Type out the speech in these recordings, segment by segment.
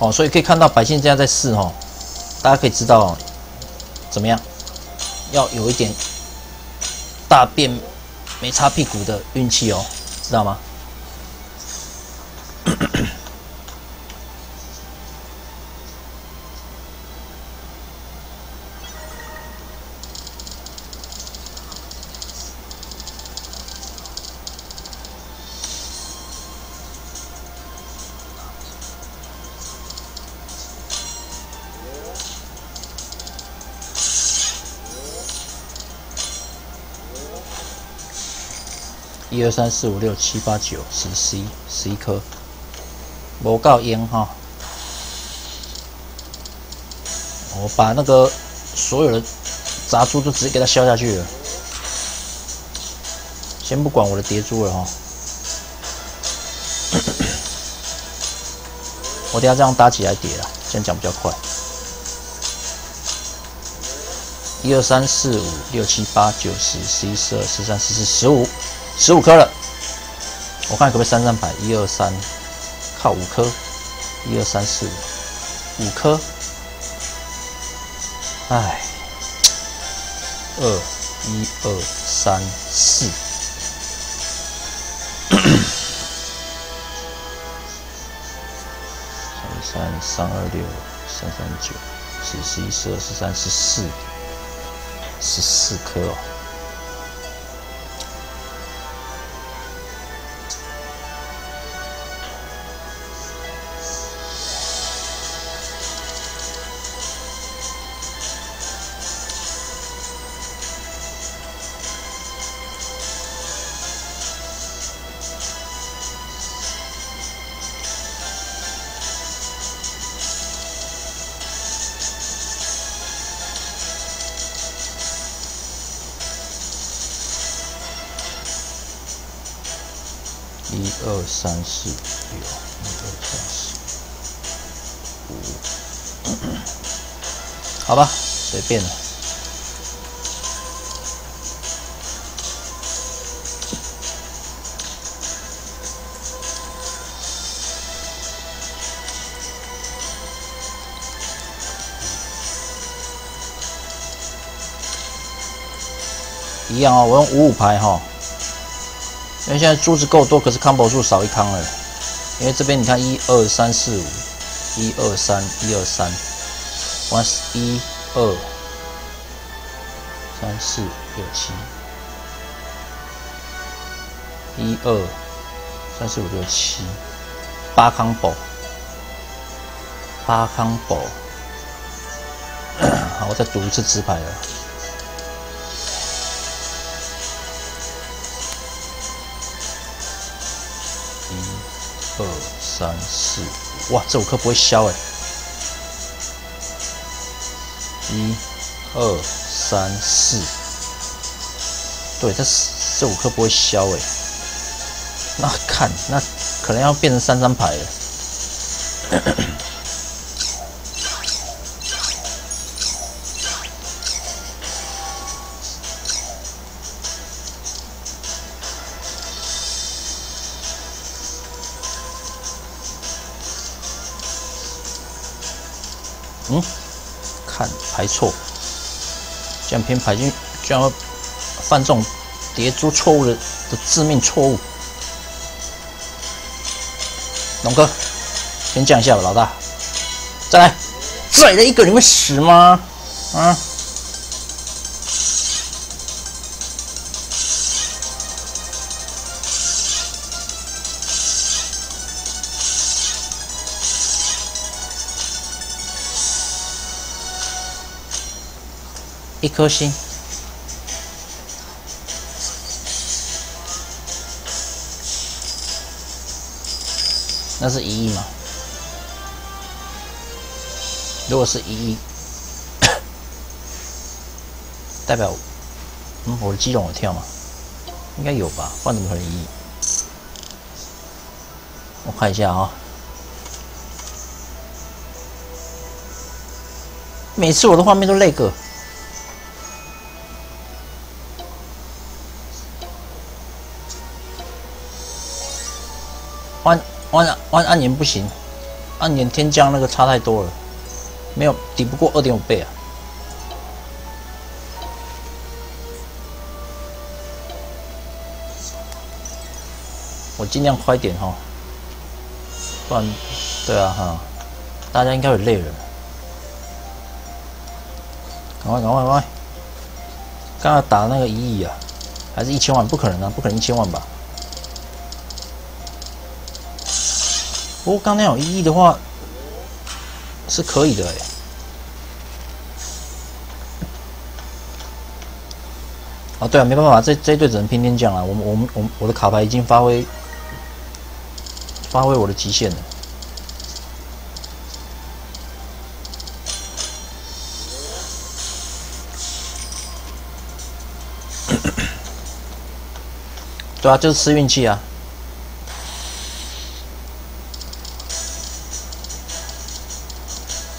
哦，所以可以看到百姓这样在试哦，大家可以知道怎么样，要有一点大便没擦屁股的运气哦，知道吗？一二三四五六七八九十十一十一颗，无够烟哈！我把那个所有的杂珠都直接给它消下去了，先不管我的叠珠了哈。我等下这样搭起来叠了，这样讲比较快。一二三四五六七八九十十一十二十三十四十五。十五颗了，我看可不可以三三排？一二三，靠五颗，一二三四五，五颗，哎，二一二三四，三三三二六三三九十十一十二十三十四，十四颗哦。一二三四六，一二三四五，好吧，随便了。一样哦，我用五五排哈。因为现在珠子够多，可是康宝数少一康了。因为这边你看，一二三四五，一二三，一二三，one 一二三四六七，一二三四五六七，八康宝，八康宝。好，我再赌一次直牌了。一二三四，哇，这五颗不会消哎！一、二、三、四，对，这这五颗不会消哎。那看，那可能要变成三张牌了。看排错，这样偏排进，居然犯这种叠珠错误的的致命错误。龙哥，先降一下吧，老大，再来，再来一个，你会死吗？啊？一颗星，那是一亿吗？如果是一亿，代表嗯，我的肌肉有跳吗？应该有吧，不然怎么可能一亿？我看一下啊，每次我的画面都那个。弯弯弯按钮不行，暗年天降那个差太多了，没有抵不过二点五倍啊！我尽量快点哈，不然，对啊哈，大家应该有累了，赶快赶快赶快！刚刚打那个一亿啊，还是一千万？不可能啊，不可能一千万吧？不过刚那有一亿的话，是可以的哎。啊，对啊，没办法，这这一队只能拼天降了。我们我们我我的卡牌已经发挥发挥我的极限了。对啊，就是吃运气啊。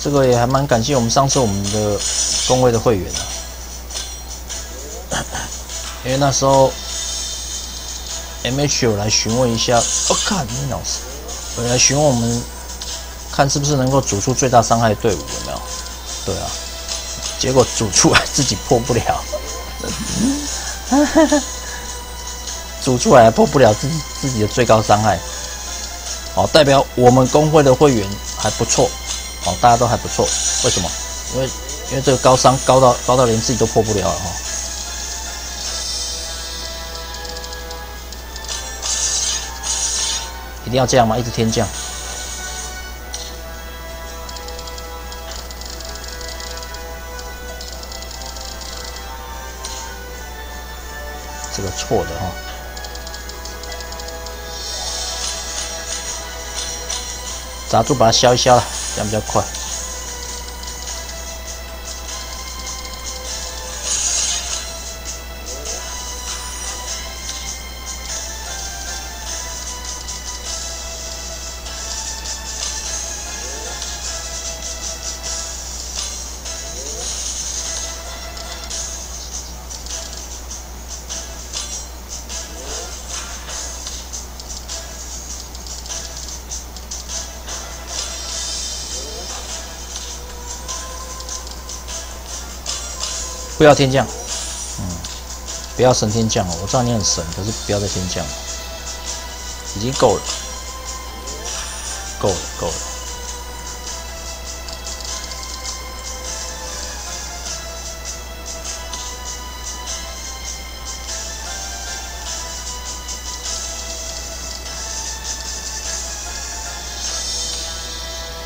这个也还蛮感谢我们上次我们的工会的会员啊，因为那时候 M H 有来询问一下，我靠，你老师，有来询问我们，看是不是能够组出最大伤害队伍有没有？对啊，结果组出来自己破不了，哈 哈组出来破不了自己自己的最高伤害，好，代表我们工会的会员还不错。哦，大家都还不错，为什么？因为因为这个高伤高到高到连自己都破不了了哈，一定要这样吗？一直天降，这个错的哈。砸住，把它消一消了，这样比较快。不要天降，嗯，不要神天降哦！我知道你很神，可是不要再天降了，已经够了，够了，够了。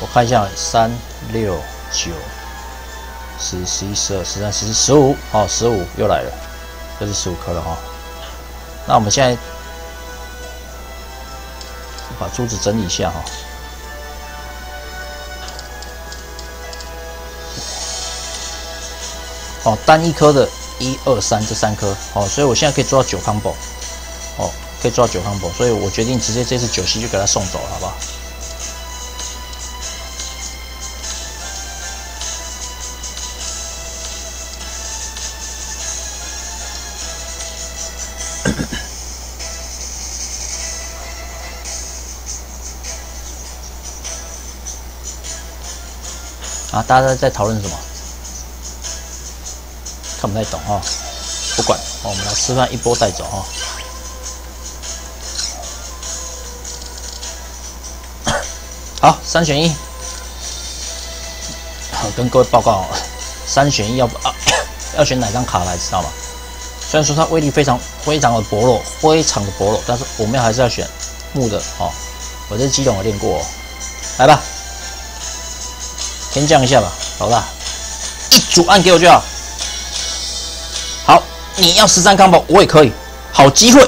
我看一下，三六九。十、十一、十二、十三、十四、十五，好，十五又来了，这是十五颗了哈。那我们现在把珠子整理一下哈。哦，单一颗的，一二三这三颗，哦，所以我现在可以做到九 combo，哦，可以做到九 combo，所以我决定直接这次九息就给他送走了，好不好？啊！大家在讨论什么？看不太懂哦，不管，我们来示范一波带走哈。好，三选一。好，跟各位报告，三选一要不啊？要选哪张卡来，知道吗？虽然说它威力非常非常的薄弱，非常的薄弱，但是我们还是要选木的哦。我这基隆我练过，来吧。先降一下吧，老大，一组按给我就好。好，你要十三康宝，我也可以。好机会，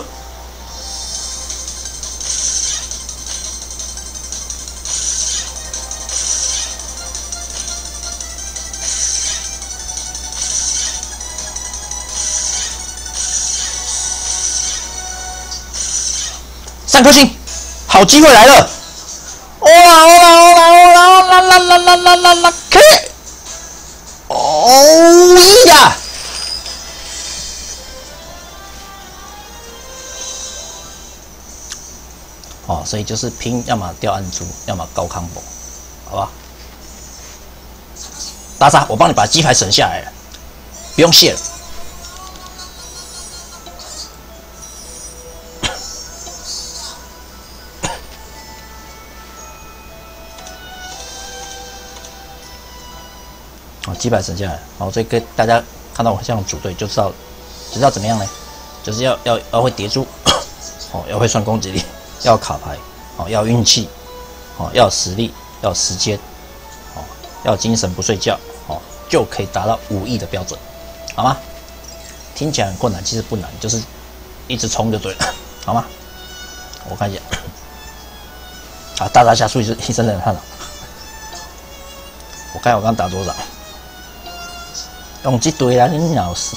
不行，好机会来了！哦啦哦啦哦啦哦啦啦啦啦啦啦啦啦！可！哦呀！哦，所以就是拼，要么掉暗珠，要么高康博，好吧？大沙，我帮你把鸡排省下来了，不用谢了。哦，鸡排省下来，好，所以跟大家看到我这样组队，就知道，知道怎么样呢？就是要要要会叠珠，哦，要会算攻击力，要卡牌，哦，要运气，哦，要实力，要时间，哦，要精神不睡觉，哦，就可以达到五亿的标准，好吗？听起来很困难，其实不难，就是一直冲就对了，好吗？我看一下，啊，大大下注意是一身冷汗了，我看我刚打多少。用这堆来你老死，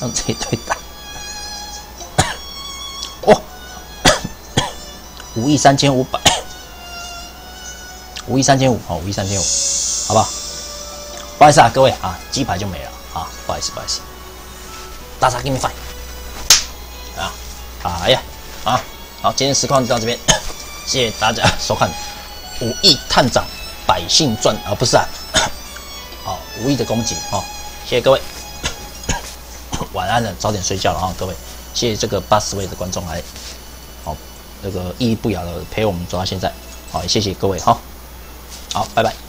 用这堆打，哇 五亿三千五百，五亿三千五，好，五亿三千五，好不好？不好意思啊，各位啊，鸡排就没了。啊，不好意思，不好意思，大家给你 e 啊，哎呀，啊，好，今天实况就到这边，谢谢大家收看《五亿探长百姓传》啊，不是啊，好，五亿的攻击哦。谢谢各位，晚安了，早点睡觉了啊，各位，谢谢这个八十位的观众来，好，那个依依不饶的陪我们走到现在，好，谢谢各位哈，好，拜拜。